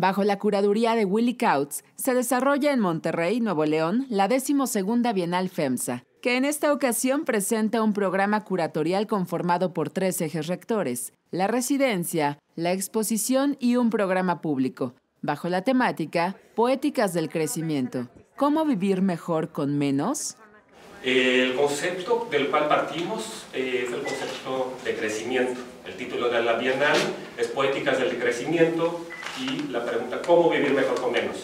Bajo la curaduría de Willy Kautz, se desarrolla en Monterrey, Nuevo León, la decimosegunda Bienal FEMSA, que en esta ocasión presenta un programa curatorial conformado por tres ejes rectores, la residencia, la exposición y un programa público, bajo la temática Poéticas del Crecimiento. ¿Cómo vivir mejor con menos? El concepto del cual partimos eh, es el concepto de crecimiento. El título de la Bienal es Poéticas del Crecimiento y la pregunta, ¿cómo vivir mejor con menos?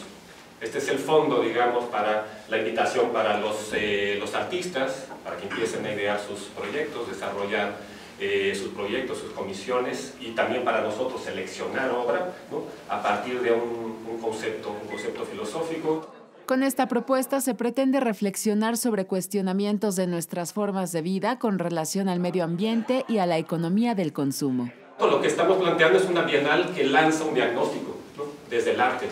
Este es el fondo, digamos, para la invitación para los, eh, los artistas, para que empiecen a idear sus proyectos, desarrollar eh, sus proyectos, sus comisiones y también para nosotros seleccionar obra ¿no? a partir de un, un, concepto, un concepto filosófico. Con esta propuesta se pretende reflexionar sobre cuestionamientos de nuestras formas de vida con relación al medio ambiente y a la economía del consumo. Lo que estamos planteando es una bienal que lanza un diagnóstico desde el arte,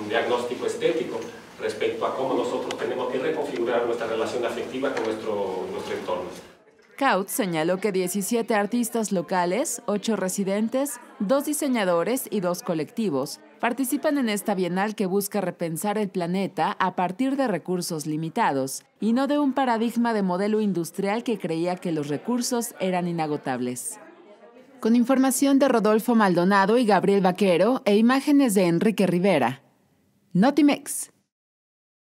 un diagnóstico estético respecto a cómo nosotros tenemos que reconfigurar nuestra relación afectiva con nuestro, nuestro entorno. Kaut señaló que 17 artistas locales, 8 residentes, 2 diseñadores y 2 colectivos participan en esta bienal que busca repensar el planeta a partir de recursos limitados y no de un paradigma de modelo industrial que creía que los recursos eran inagotables. Con información de Rodolfo Maldonado y Gabriel Vaquero e imágenes de Enrique Rivera. Notimex.